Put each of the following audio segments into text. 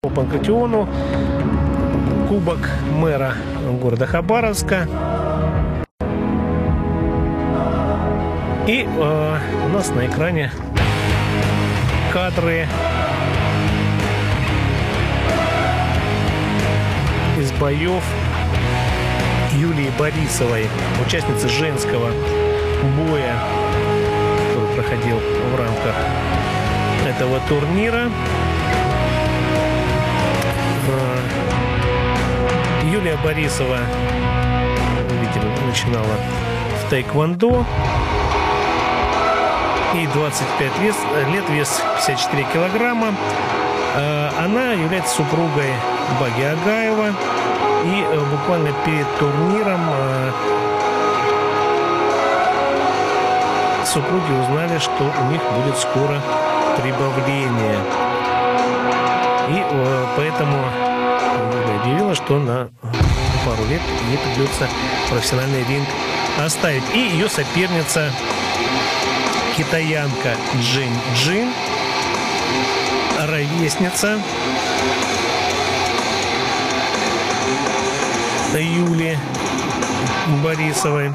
по Панкратиону, кубок мэра города Хабаровска. И э, у нас на экране кадры из боев Юлии Борисовой, участницы женского боя, который проходил в рамках этого турнира. Юлия Борисова, видите, начинала в тайквондо. Ей 25 лет, лет, вес 54 килограмма. Э, Она является супругой Баги Агаева. И э, буквально перед турниром э, супруги узнали, что у них будет скоро прибавление. И поэтому объявила, что на пару лет ей придется профессиональный ринг оставить. И ее соперница китаянка Джин Джин, ровесница Юли Борисовой.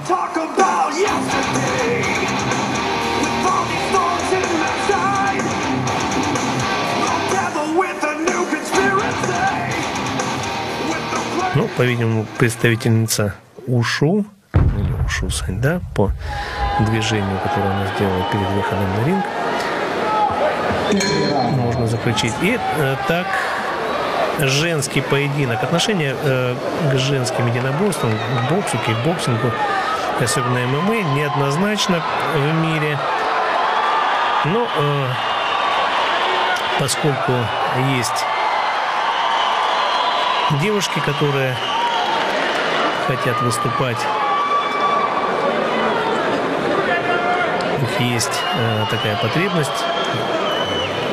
Ну, по-видимому, представительница УШУ, или УШУ Сань, да, по движению, которое она сделала перед выходом на ринг, можно заключить. И э, так женский поединок. Отношение э, к женским единоборствам, к боксу, кикбоксингу, особенно ММА, неоднозначно в мире. Но э, поскольку есть девушки, которые хотят выступать. У них есть э, такая потребность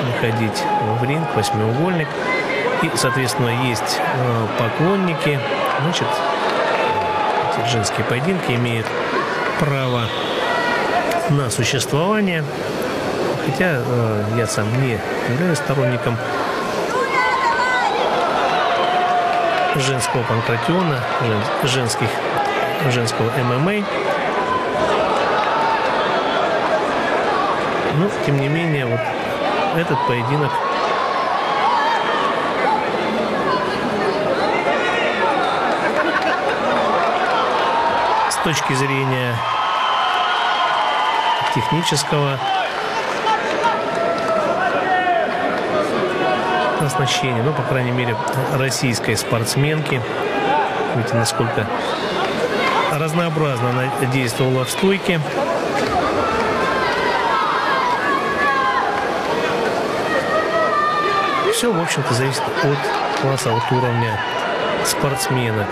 выходить в ринг, восьмиугольник. И, соответственно, есть э, поклонники. Значит, эти женские поединки имеют право на существование. Хотя э, я сам не являюсь сторонником женского панкратиона, жен- женских, женского ММА. Но, тем не менее, вот этот поединок с точки зрения технического оснащения, ну, по крайней мере, российской спортсменки. Видите, насколько разнообразно она действовала в стойке. Все, в общем-то, зависит от класса, от уровня спортсмена.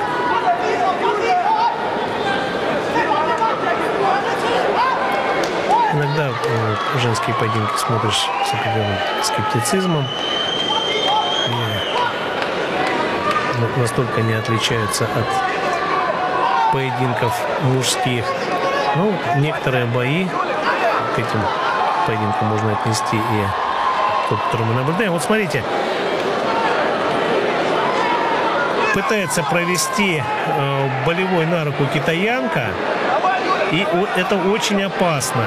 Иногда э, женские поединки смотришь с определенным скептицизмом. Настолько не отличаются от поединков мужских. Ну, некоторые бои к этим поединкам можно отнести и тот, который мы наблюдаем. Вот смотрите, пытается провести э, болевой на руку китаянка, и о- это очень опасно.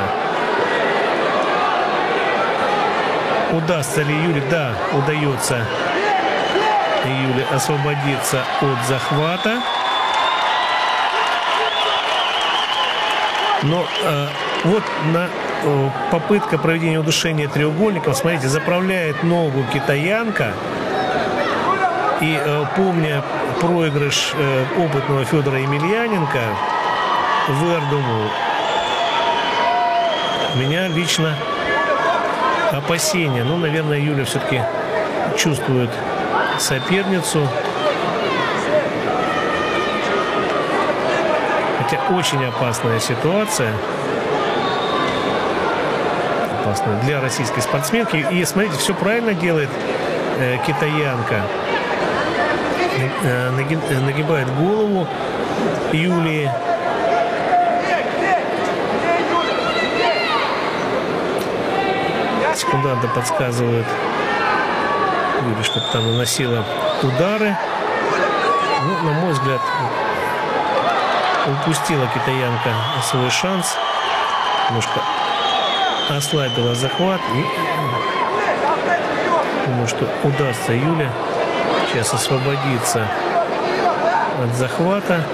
Удастся ли Юле? Да, удается Юле освободиться от захвата. Но э, вот на э, попытка проведения удушения треугольников, смотрите, заправляет ногу китаянка. И э, помня проигрыш э, опытного Федора Емельяненко в Эрдуму, у меня лично опасения. Ну, наверное, Юля все-таки чувствует соперницу. Хотя очень опасная ситуация. Опасная для российской спортсменки. И смотрите, все правильно делает э, китаянка. Э, э, нагибает голову Юлии. Секунданты подсказывают Юлишка там наносила удары. Ну, на мой взгляд, упустила китаянка свой шанс. Немножко ослабила захват. И думаю, что удастся Юле сейчас освободиться от захвата.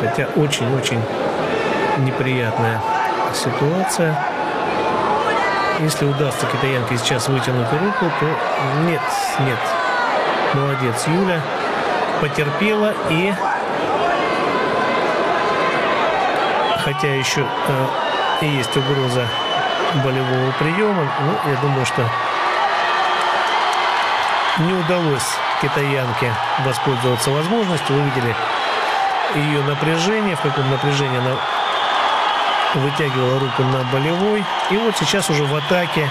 Хотя очень-очень неприятная ситуация. Если удастся китаянке сейчас вытянуть руку, то нет, нет. Молодец Юля. Потерпела и хотя еще э, и есть угроза болевого приема, ну, я думаю, что не удалось китаянке воспользоваться возможностью. Вы видели ее напряжение, в каком напряжении она вытягивала руку на болевой. И вот сейчас уже в атаке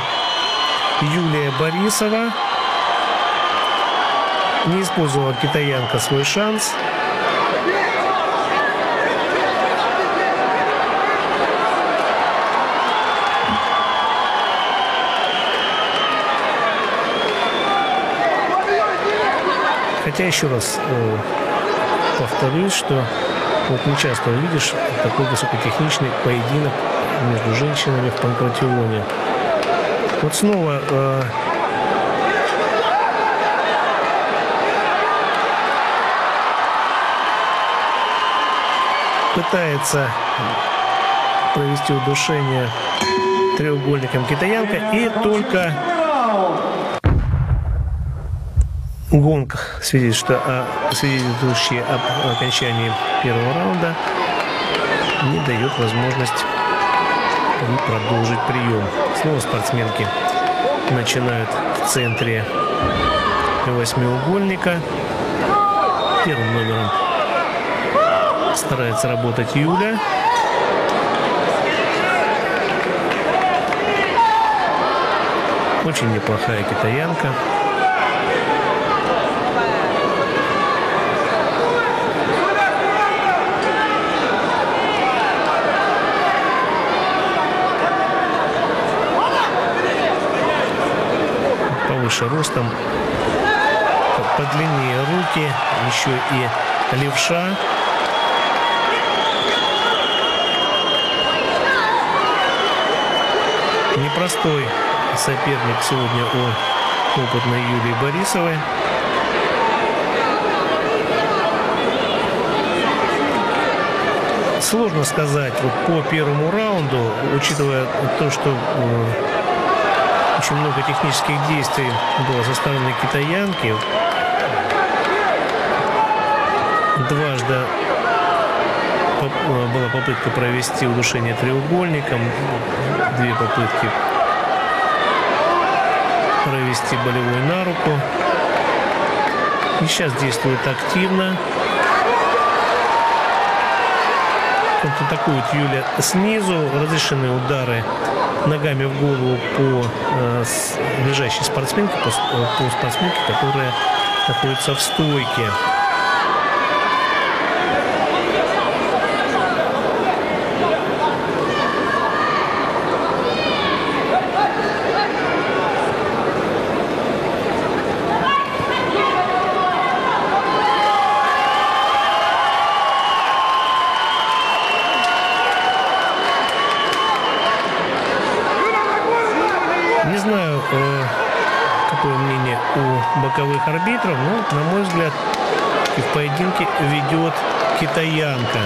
Юлия Борисова. Не использовала китаянка свой шанс. Хотя еще раз э, повторюсь, что вот не часто увидишь такой высокотехничный поединок между женщинами в панкратионе. Вот снова э, пытается провести удушение треугольником китаянка и только гонг свидетельствует, о, свидетельствующий об окончании первого раунда не дает возможность продолжить прием. Снова спортсменки начинают в центре восьмиугольника. Первым номером старается работать Юля. Очень неплохая китаянка. Повыше ростом, подлиннее руки, еще и левша. Непростой соперник сегодня у опытной Юлии Борисовой. Сложно сказать вот по первому раунду, учитывая то, что э, очень много технических действий было со стороны китаянки. Дважды была попытка провести удушение треугольником, две попытки провести болевой на руку. И сейчас действует активно. Контратакует Юля снизу. Разрешены удары ногами в голову по э, ближайшей спортсменке, по, по спортсменке, которая находится в стойке. Не знаю, э, какое мнение у боковых арбитров, но, на мой взгляд, в поединке ведет китаянка.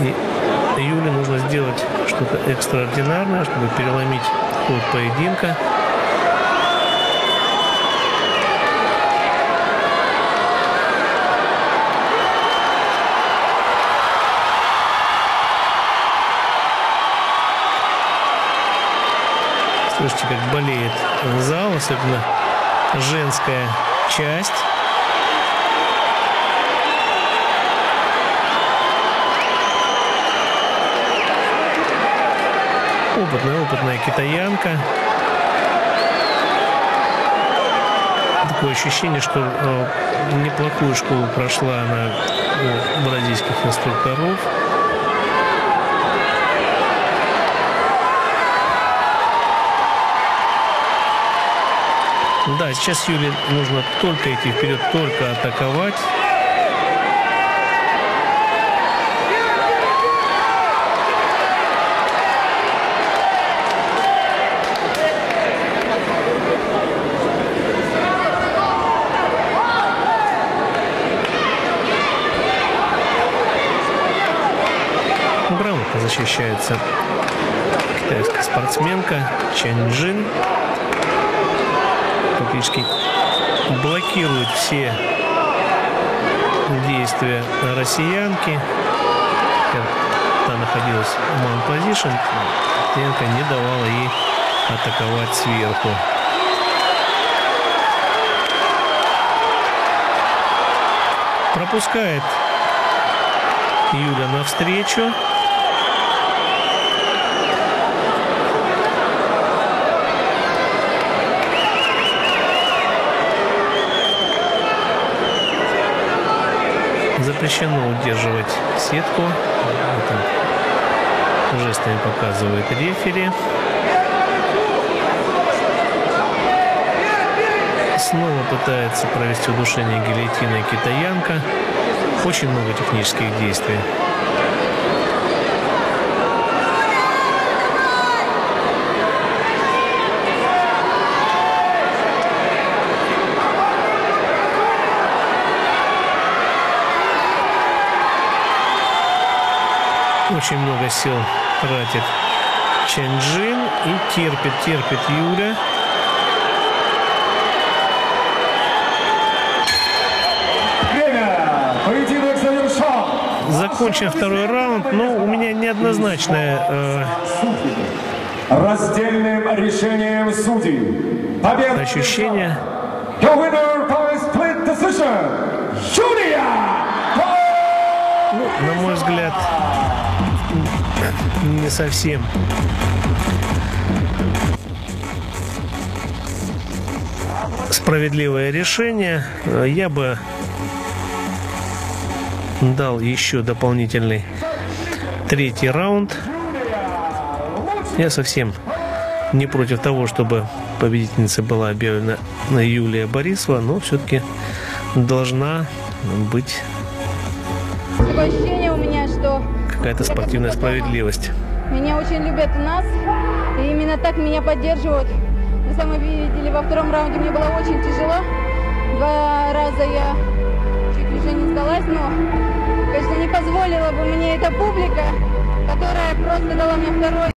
И Юле нужно сделать что-то экстраординарное, чтобы переломить ход поединка. Слышите, как болеет зал, особенно женская часть. Опытная, опытная китаянка. Такое ощущение, что э, неплохую школу прошла она у бразильских инструкторов. Да, сейчас Юле нужно только идти вперед, только атаковать. Защищается китайская спортсменка Чан Джин. Фактически блокирует все действия россиянки. Она находилась в mount position. Россиянка не давала ей атаковать сверху. Пропускает Юля навстречу. Запрещено удерживать сетку. Это жестами показывает рефери. Снова пытается провести удушение гильотиной китаянка. Очень много технических действий. Очень много сил тратит Ченджин и терпит, терпит Юля. Закончен второй раунд, но у меня неоднозначное э, Раздельным решением судей. Победа! ощущение. Your winner by split decision, Юлия! Ну, на мой взгляд, не совсем. Справедливое решение. Я бы дал еще дополнительный третий раунд. Я совсем не против того, чтобы победительницей была объявлена Юлия Борисова, но все-таки должна быть Такое ощущение у меня, что какая-то спортивная справедливость. меня очень любят у нас, и именно так меня поддерживают. Вы сами видели, во втором раунде мне было очень тяжело. Два раза я чуть уже не сдалась, но, конечно, не позволила бы мне эта публика, которая просто дала мне второй